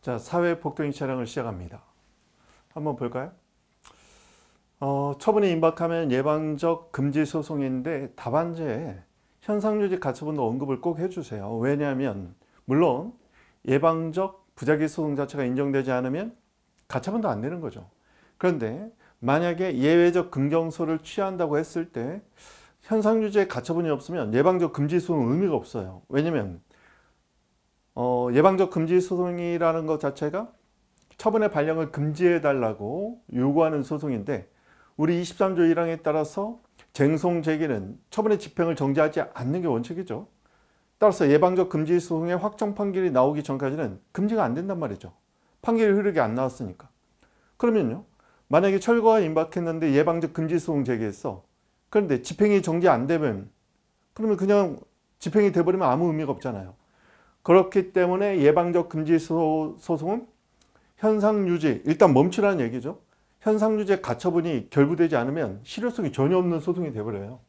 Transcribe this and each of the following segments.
자, 사회폭행이 차량을 시작합니다. 한번 볼까요? 어, 처분이 임박하면 예방적 금지 소송인데 답안지에 현상유지 가처분도 언급을 꼭 해주세요. 왜냐하면 물론 예방적 부작위 소송 자체가 인정되지 않으면 가처분도 안 되는 거죠. 그런데 만약에 예외적 긍정소를 취한다고 했을 때 현상유지에 가처분이 없으면 예방적 금지 소송 의미가 없어요. 왜냐하면 어, 예방적 금지 소송이라는 것 자체가 처분의 발령을 금지해 달라고 요구하는 소송인데 우리 23조 1항에 따라서 쟁송 제기는 처분의 집행을 정지하지 않는 게 원칙이죠. 따라서 예방적 금지 소송의 확정 판결이 나오기 전까지는 금지가 안 된단 말이죠. 판결이 흐르게 안 나왔으니까. 그러면요. 만약에 철거가 임박했는데 예방적 금지 소송 제기했어. 그런데 집행이 정지 안 되면 그러면 그냥 집행이 돼버리면 아무 의미가 없잖아요. 그렇기 때문에 예방적 금지 소송은 현상 유지, 일단 멈추라는 얘기죠. 현상 유지의 가처분이 결부되지 않으면 실효성이 전혀 없는 소송이 되버려요.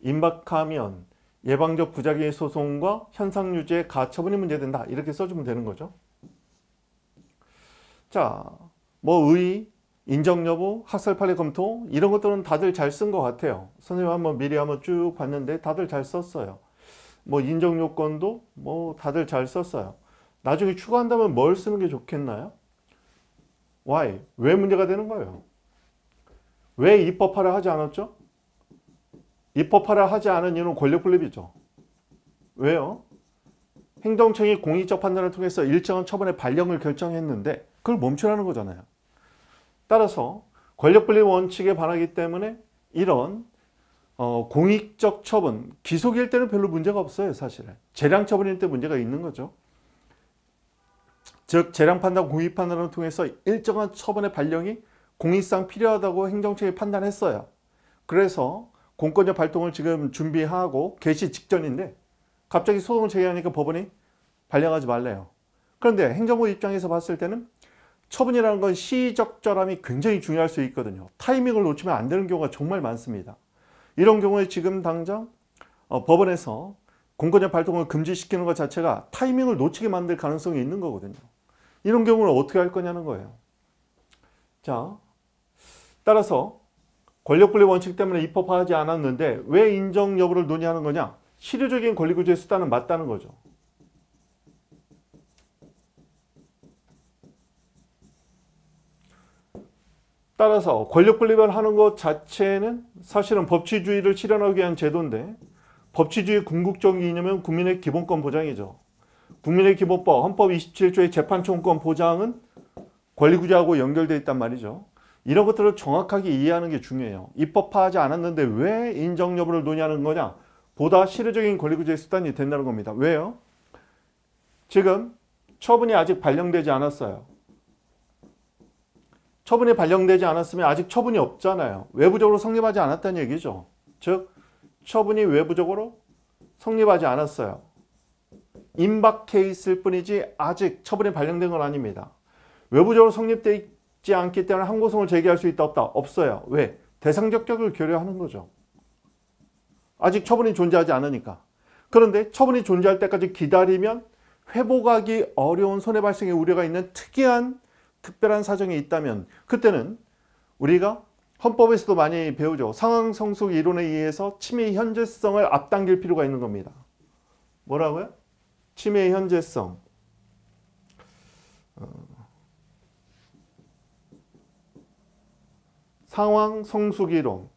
임박하면 예방적 부작위 소송과 현상 유지의 가처분이 문제된다. 이렇게 써주면 되는 거죠. 자, 뭐 의, 인정 여부, 학살 판례 검토 이런 것들은 다들 잘 쓴 것 같아요. 선생님 한번 미리 한번 쭉 봤는데 다들 잘 썼어요. 뭐 인정 요건도 뭐 다들 잘 썼어요. 나중에 추가한다면 뭘 쓰는 게 좋겠나요? Why? 왜 문제가 되는 거예요? 왜 입법화를 하지 않았죠? 입법화를 하지 않은 이유는 권력 분립이죠. 왜요? 행정청이 공익적 판단을 통해서 일정한 처분의 발령을 결정했는데 그걸 멈추라는 거잖아요. 따라서 권력 분립 원칙에 반하기 때문에 이런 어, 공익적 처분, 기속일 때는 별로 문제가 없어요, 사실은. 재량 처분일 때 문제가 있는 거죠. 즉, 재량 판단, 공익 판단을 통해서 일정한 처분의 발령이 공익상 필요하다고 행정청이 판단했어요. 그래서 공권력 발동을 지금 준비하고 개시 직전인데 갑자기 소송을 제기하니까 법원이 발령하지 말래요. 그런데 행정부 입장에서 봤을 때는 처분이라는 건 시적절함이 굉장히 중요할 수 있거든요. 타이밍을 놓치면 안 되는 경우가 정말 많습니다. 이런 경우에 지금 당장 어, 법원에서 공권력 발동을 금지시키는 것 자체가 타이밍을 놓치게 만들 가능성이 있는 거거든요. 이런 경우는 어떻게 할 거냐는 거예요. 자, 따라서 권력분립 원칙 때문에 입법하지 않았는데 왜 인정 여부를 논의하는 거냐? 실효적인 권리구조의 수단은 맞다는 거죠. 따라서 권력 분립을 하는 것 자체는 사실은 법치주의를 실현하기 위한 제도인데 법치주의 궁극적 이념은 국민의 기본권 보장이죠. 국민의 기본법 헌법 27조의 재판청권 보장은 권리구조하고 연결되어 있단 말이죠. 이런 것들을 정확하게 이해하는 게 중요해요. 입법화하지 않았는데 왜 인정 여부를 논의하는 거냐? 보다 실효적인 권리구조의 수단이 된다는 겁니다. 왜요? 지금 처분이 아직 발령되지 않았어요. 처분이 발령되지 않았으면 아직 처분이 없잖아요. 외부적으로 성립하지 않았다는 얘기죠. 즉 처분이 외부적으로 성립하지 않았어요. 임박해 있을 뿐이지 아직 처분이 발령된 건 아닙니다. 외부적으로 성립되지 않기 때문에 항고성을 제기할 수 있다 없다? 없어요. 왜? 대상적 격을 교류하는 거죠. 아직 처분이 존재하지 않으니까. 그런데 처분이 존재할 때까지 기다리면 회복하기 어려운 손해 발생의 우려가 있는 특이한 특별한 사정이 있다면 그때는 우리가 헌법에서도 많이 배우죠. 상황 성숙 이론에 의해서 침해 현재성을 앞당길 필요가 있는 겁니다. 뭐라고요? 침해 현재성. 어. 상황 성숙 이론.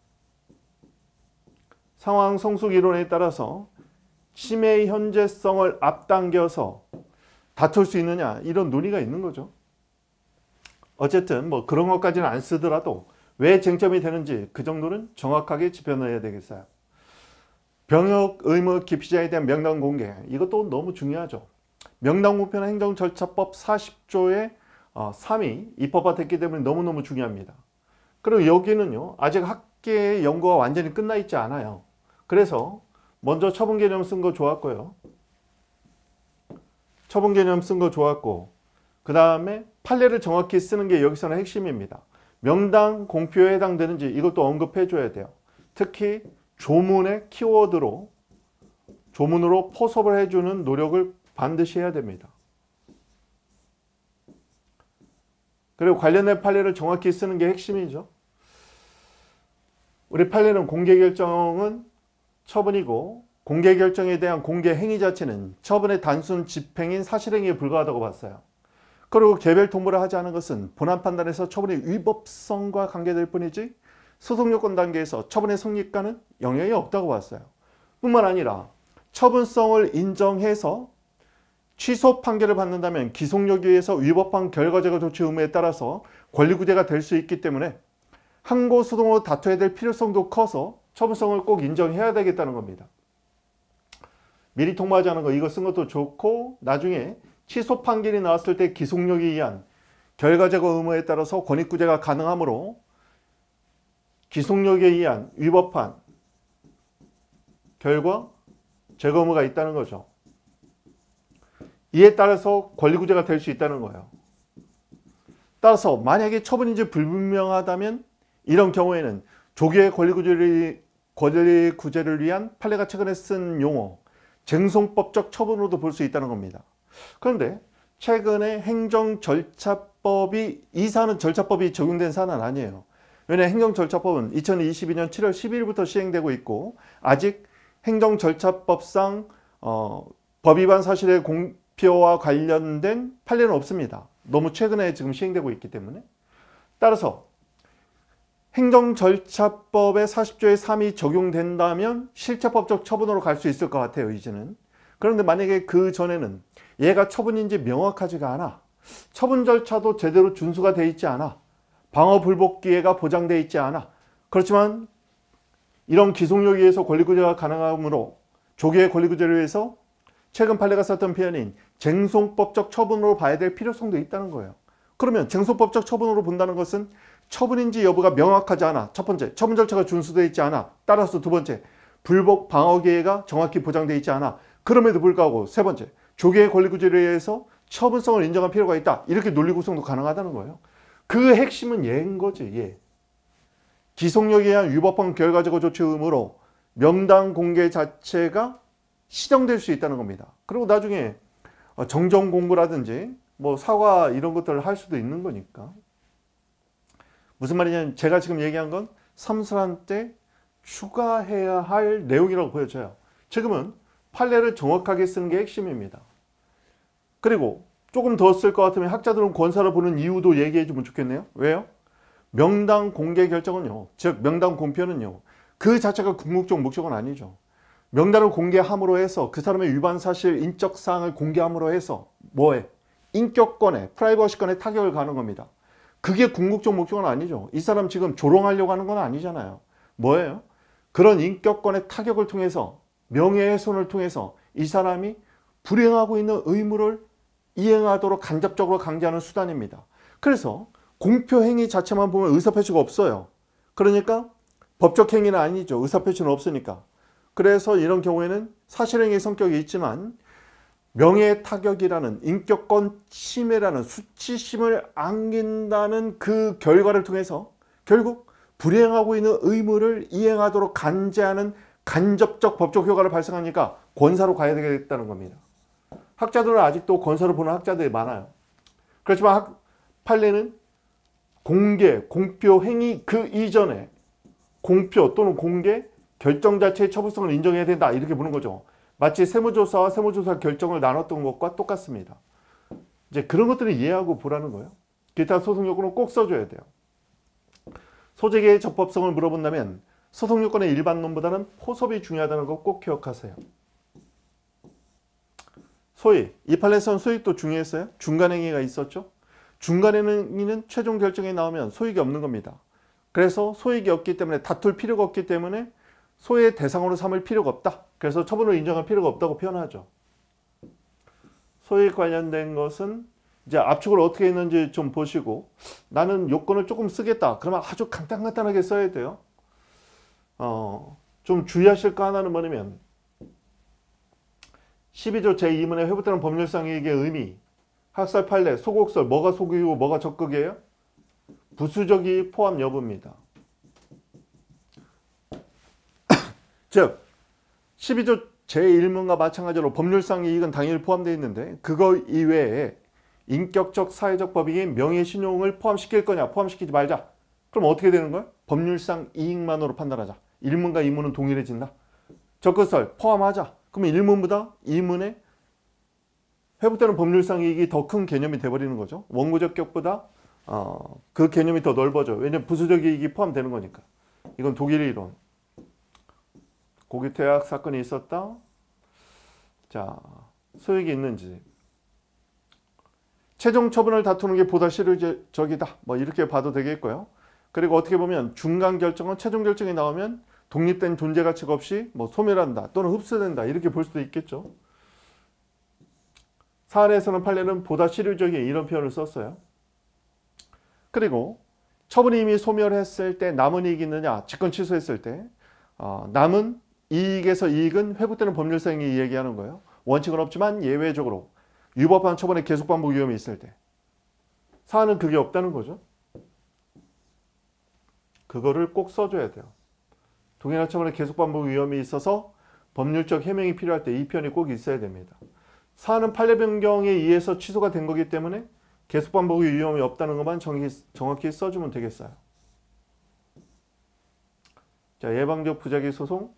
상황 성숙 이론에 따라서 침해 현재성을 앞당겨서 다툴 수 있느냐 이런 논의가 있는 거죠. 어쨌든 뭐 그런 것까지는 안 쓰더라도 왜 쟁점이 되는지 그 정도는 정확하게 짚어놔야 되겠어요. 병역 의무 기피자에 대한 명단 공개 이것도 너무 중요하죠. 명단 공표는 행정절차법 40조의 3이 입법화됐기 때문에 너무너무 중요합니다. 그리고 여기는요 아직 학계 연구가 완전히 끝나 있지 않아요. 그래서 먼저 처분 개념 쓴 거 좋았고요. 처분 개념 쓴 거 좋았고 그 다음에 판례를 정확히 쓰는 게 여기서는 핵심입니다. 명당 공표에 해당되는지 이것도 언급해 줘야 돼요. 특히 조문의 키워드로 조문으로 포섭을 해주는 노력을 반드시 해야 됩니다. 그리고 관련된 판례를 정확히 쓰는 게 핵심이죠. 우리 판례는 공개 결정은 처분이고 공개 결정에 대한 공개 행위 자체는 처분의 단순 집행인 사실행위에 불과하다고 봤어요. 그리고 개별 통보를 하지 않은 것은 본안 판단에서 처분의 위법성과 관계될 뿐이지 소송 요건 단계에서 처분의 성립과는 영향이 없다고 봤어요. 뿐만 아니라 처분성을 인정해서 취소 판결을 받는다면 기속력에 의해서 위법한 결과적인 조치 의무에 따라서 권리구제가 될 수 있기 때문에 항고 소송으로 다퉈야 될 필요성도 커서 처분성을 꼭 인정해야 되겠다는 겁니다. 미리 통보하지 않은 거 이거 쓴 것도 좋고 나중에 취소 판결이 나왔을 때 기속력에 의한 결과 제거 의무에 따라서 권익구제가 가능하므로 기속력에 의한 위법한 결과 제거 의무가 있다는 거죠. 이에 따라서 권리구제가 될 수 있다는 거예요. 따라서 만약에 처분인지 불분명하다면 이런 경우에는 조기의 권리구제를, 권리구제를 위한 판례가 최근에 쓴 용어 쟁송법적 처분으로도 볼 수 있다는 겁니다. 그런데 최근에 행정절차법이 이 사안은 절차법이 적용된 사안은 아니에요. 왜냐 행정절차법은 2022년 7월 12일부터 시행되고 있고 아직 행정절차법상 어, 법 위반 사실의 공표와 관련된 판례는 없습니다. 너무 최근에 지금 시행되고 있기 때문에 따라서 행정절차법의 40조의 3이 적용된다면 실체법적 처분으로 갈 수 있을 것 같아요. 이제는. 그런데 만약에 그 전에는 얘가 처분인지 명확하지가 않아. 처분 절차도 제대로 준수가 돼 있지 않아. 방어 불복 기회가 보장돼 있지 않아. 그렇지만 이런 기속력에 의해서 권리구제가 가능하므로 조기의 권리구제를 위해서 최근 판례가 썼던 표현인 쟁송법적 처분으로 봐야 될 필요성도 있다는 거예요. 그러면 쟁송법적 처분으로 본다는 것은 처분인지 여부가 명확하지 않아. 첫 번째, 처분 절차가 준수되어 있지 않아. 따라서 두 번째, 불복 방어 기회가 정확히 보장되어 있지 않아. 그럼에도 불구하고 세 번째, 조기의 권리구제를 위해서 처분성을 인정할 필요가 있다. 이렇게 논리 구성도 가능하다는 거예요. 그 핵심은 얘인 거지, 얘. 기속력에 의한 위법한 결과적 조치 의무로 명당 공개 자체가 시정될 수 있다는 겁니다. 그리고 나중에 정정 공부라든지 뭐 사과 이런 것들을 할 수도 있는 거니까. 무슨 말이냐면 제가 지금 얘기한 건 삼수란 때 추가해야 할 내용이라고 보여져요. 지금은 판례를 정확하게 쓰는 게 핵심입니다. 그리고 조금 더 쓸 것 같으면 학자들은 권사를 보는 이유도 얘기해 주면 좋겠네요. 왜요? 명당 공개 결정은요. 즉 명당 공표는요. 그 자체가 궁극적 목적은 아니죠. 명단을 공개함으로 해서 그 사람의 위반 사실 인적 사항을 공개함으로 해서 뭐에? 인격권에 프라이버시권에 타격을 가는 겁니다. 그게 궁극적 목적은 아니죠. 이 사람 지금 조롱하려고 하는 건 아니잖아요. 뭐예요? 그런 인격권의 타격을 통해서 명예훼손을 통해서 이 사람이 불행하고 있는 의무를 이행하도록 간접적으로 강제하는 수단입니다. 그래서 공표행위 자체만 보면 의사표시가 없어요. 그러니까 법적 행위는 아니죠. 의사표시는 없으니까. 그래서 이런 경우에는 사실행위 성격이 있지만 명예 타격이라는 인격권 침해라는 수치심을 안긴다는 그 결과를 통해서 결국 불이행하고 있는 의무를 이행하도록 간제하는 간접적 법적 효과를 발생하니까 권사로 가야 되겠다는 겁니다. 학자들은 아직도 권사로 보는 학자들이 많아요. 그렇지만 학, 판례는 공개, 공표 행위 그 이전에 공표 또는 공개 결정 자체의 처분성을 인정해야 된다 이렇게 보는 거죠. 마치 세무조사와 세무조사 결정을 나눴던 것과 똑같습니다. 이제 그런 것들을 이해하고 보라는 거예요. 기타 소송 요건은 꼭 써줘야 돼요. 소재계의 적법성을 물어본다면 소송 요건의 일반론보다는 포섭이 중요하다는 거 꼭 기억하세요. 소위 이 판례에서는 소익도 중요했어요. 중간행위가 있었죠. 중간행위는 최종 결정이 나오면 소익이 없는 겁니다. 그래서 소익이 없기 때문에 다툴 필요가 없기 때문에 소의 대상으로 삼을 필요가 없다. 그래서 처분을 인정할 필요가 없다고 표현하죠. 소액 관련된 것은 이제 압축을 어떻게 했는지 좀 보시고 나는 요건을 조금 쓰겠다. 그러면 아주 간단간단하게 써야 돼요. 어, 좀 주의하실 거 하나는 뭐냐면 12조 제2문의 회부되는 법률상에게 의미 학살 판례, 소곡설, 뭐가 소극이고 뭐가 적극이에요? 부수적이 포함 여부입니다. 즉 12조 제1문과 마찬가지로 법률상 이익은 당연히 포함되어 있는데 그거 이외에 인격적 사회적 법익인 명예신용을 포함시킬 거냐 포함시키지 말자. 그럼 어떻게 되는 거야? 법률상 이익만으로 판단하자. 일문과 이문은 동일해진다. 적극설 포함하자. 그러면 일문보다 이문에 회복되는 법률상 이익이 더 큰 개념이 돼버리는 거죠. 원고적 격보다 어, 그 개념이 더 넓어져. 왜냐면 부수적 이익이 포함되는 거니까. 이건 독일의 이론. 고기 퇴학 사건이 있었다. 자, 소액이 있는지. 최종 처분을 다투는 게 보다 실효적이다. 뭐 이렇게 봐도 되겠고요. 그리고 어떻게 보면 중간 결정은 최종 결정이 나오면 독립된 존재 가치가 없이 뭐 소멸한다 또는 흡수된다 이렇게 볼 수도 있겠죠. 사안에서는 판례는 보다 실효적인 이런 표현을 썼어요. 그리고 처분이 이미 소멸했을 때 남은 이익이 있느냐 직권 취소했을 때 어, 남은 이익에서 이익은 회복되는 법률상이 얘기하는 거예요. 원칙은 없지만 예외적으로 위법한 처분의 계속 반복 위험이 있을 때 사안은 그게 없다는 거죠. 그거를 꼭 써줘야 돼요. 동일한 처분의 계속 반복 위험이 있어서 법률적 해명이 필요할 때 이 편이 꼭 있어야 됩니다. 사안은 판례 변경에 의해서 취소가 된 거기 때문에 계속 반복의 위험이 없다는 것만 정확히 써주면 되겠어요. 자, 예방적 부작위 소송.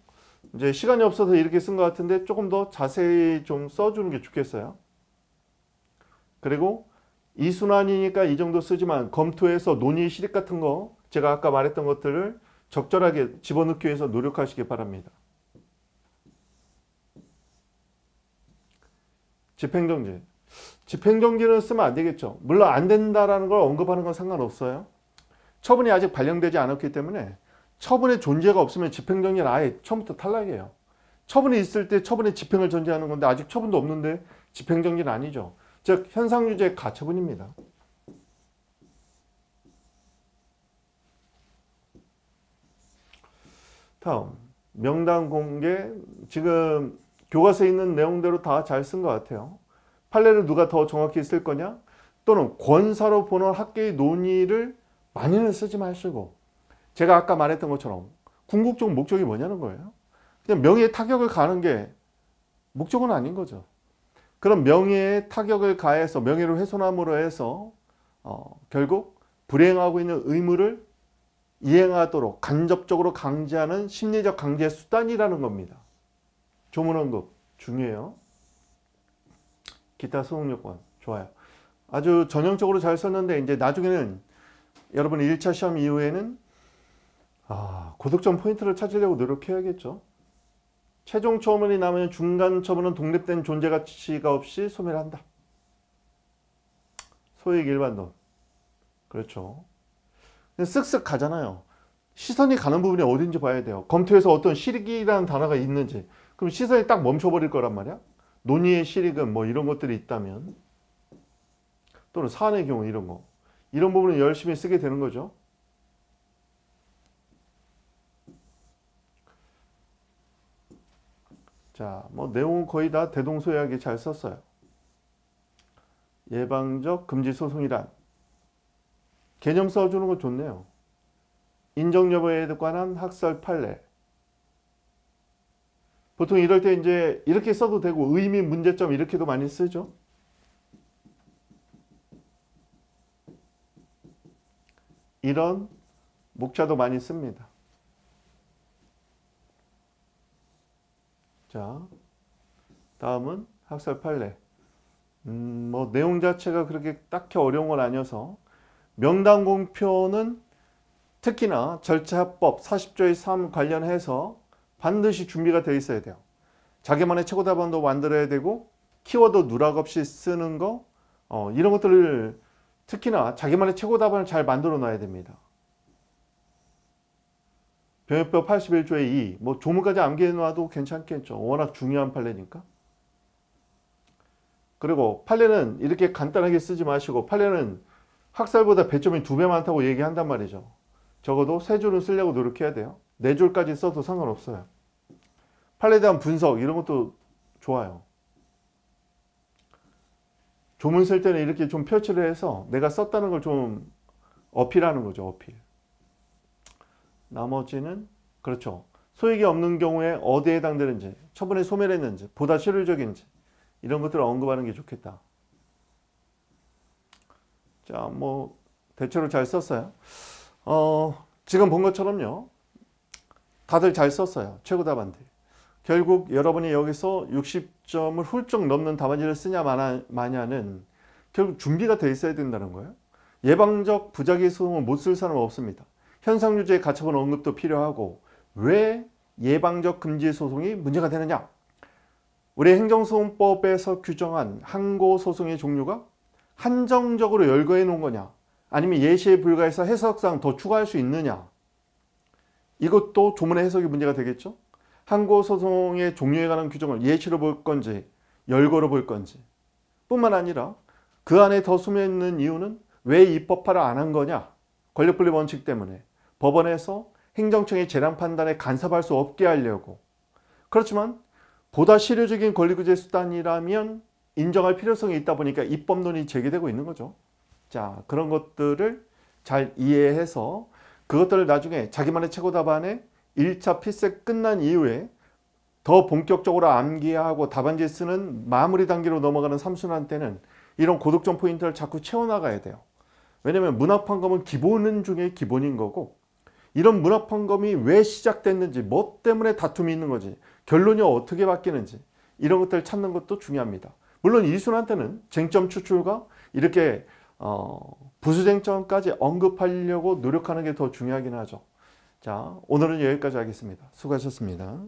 이제 시간이 없어서 이렇게 쓴 것 같은데 조금 더 자세히 좀 써주는 게 좋겠어요. 그리고 이순환이니까 이 정도 쓰지만 검토해서 논의 실익 같은 거 제가 아까 말했던 것들을 적절하게 집어넣기 위해서 노력하시기 바랍니다. 집행정지. 집행정지는 쓰면 안 되겠죠. 물론 안 된다라는 걸 언급하는 건 상관없어요. 처분이 아직 발령되지 않았기 때문에 처분의 존재가 없으면 집행정지는 아예 처음부터 탈락이에요. 처분이 있을 때 처분의 집행을 전제하는 건데 아직 처분도 없는데 집행정지는 아니죠. 즉 현상유죄 가처분입니다. 다음 명단 공개 지금 교과서에 있는 내용대로 다 잘 쓴 것 같아요. 판례를 누가 더 정확히 쓸 거냐? 또는 권사로 보는 학계의 논의를 많이는 쓰지 마시고 제가 아까 말했던 것처럼 궁극적 목적이 뭐냐는 거예요. 그냥 명예에 타격을 가는 게 목적은 아닌 거죠. 그럼 명예에 타격을 가해서 명예를 훼손함으로 해서 어, 결국 불행하고 있는 의무를 이행하도록 간접적으로 강제하는 심리적 강제 수단이라는 겁니다. 조문 언급 중요해요. 기타 수능 요건 좋아요. 아주 전형적으로 잘 썼는데 이제 나중에는 여러분 1차 시험 이후에는 아, 고득점 포인트를 찾으려고 노력해야겠죠. 최종 처분이 나면 중간 처분은 독립된 존재 가치가 없이 소멸한다. 소액 일반론. 그렇죠. 쓱쓱 가잖아요. 시선이 가는 부분이 어딘지 봐야 돼요. 검토에서 어떤 실익이라는 단어가 있는지. 그럼 시선이 딱 멈춰버릴 거란 말이야. 논의의 실익은 뭐 이런 것들이 있다면 또는 사안의 경우 이런 거. 이런 부분을 열심히 쓰게 되는 거죠. 자, 뭐 내용은 거의 다 대동소이하게 잘 썼어요. 예방적 금지 소송이란 개념 써주는 거 좋네요. 인정 여부에 관한 학설 판례. 보통 이럴 때 이제 이렇게 써도 되고 의미, 문제점 이렇게도 많이 쓰죠. 이런 목차도 많이 씁니다. 자, 다음은 학설 판례. 음, 뭐 내용 자체가 그렇게 딱히 어려운 건 아니어서 명단 공표는 특히나 절차법 40조의 3 관련해서 반드시 준비가 되어 있어야 돼요. 자기만의 최고 답안도 만들어야 되고 키워드 누락 없이 쓰는 거 어, 이런 것들을 특히나 자기만의 최고 답안을 잘 만들어 놔야 됩니다. 병역법 81조의 2, 뭐 조문까지 암기해 놔도 괜찮겠죠. 워낙 중요한 판례니까. 그리고 판례는 이렇게 간단하게 쓰지 마시고 판례는 학살보다 배점이 두 배 많다고 얘기한단 말이죠. 적어도 세 줄은 쓰려고 노력해야 돼요. 네 줄까지 써도 상관없어요. 판례에 대한 분석 이런 것도 좋아요. 조문 쓸 때는 이렇게 좀 표출을 해서 내가 썼다는 걸 좀 어필하는 거죠. 어필. 나머지는 그렇죠. 소액이 없는 경우에 어디에 해당되는지, 처분에 소멸했는지, 보다 실효적인지 이런 것들을 언급하는 게 좋겠다. 자, 뭐 대체로 잘 썼어요. 어, 지금 본 것처럼요. 다들 잘 썼어요. 최고 답안들. 결국 여러분이 여기서 60점을 훌쩍 넘는 답안지를 쓰냐 마냐, 마냐는 결국 준비가 돼 있어야 된다는 거예요. 예방적 부작위 소송을 못 쓸 사람은 없습니다. 현상 유지의 가처분 언급도 필요하고 왜 예방적 금지 소송이 문제가 되느냐? 우리 행정소송법에서 규정한 항고 소송의 종류가 한정적으로 열거해 놓은 거냐? 아니면 예시에 불과해서 해석상 더 추가할 수 있느냐? 이것도 조문의 해석이 문제가 되겠죠? 항고 소송의 종류에 관한 규정을 예시로 볼 건지 열거로 볼 건지 뿐만 아니라 그 안에 더 숨어 있는 이유는 왜 입법화를 안 한 거냐? 권력분립 원칙 때문에 법원에서 행정청의 재량 판단에 간섭할 수 없게 하려고 그렇지만 보다 실효적인 권리구제 수단이라면 인정할 필요성이 있다 보니까 입법론이 제기되고 있는 거죠. 자 그런 것들을 잘 이해해서 그것들을 나중에 자기만의 최고 답안에 1차 필세 끝난 이후에 더 본격적으로 암기하고 답안지 쓰는 마무리 단계로 넘어가는 삼순환 때는 이런 고득점 포인트를 자꾸 채워나가야 돼요. 왜냐하면 문학판검은 기본은 중에 기본인 거고 이런 문학판검이 왜 시작됐는지 뭐 때문에 다툼이 있는 거지 결론이 어떻게 바뀌는지 이런 것들을 찾는 것도 중요합니다. 물론 이순환 때는 쟁점 추출과 이렇게 어, 부수쟁점까지 언급하려고 노력하는 게 더 중요하긴 하죠. 자 오늘은 여기까지 하겠습니다. 수고하셨습니다.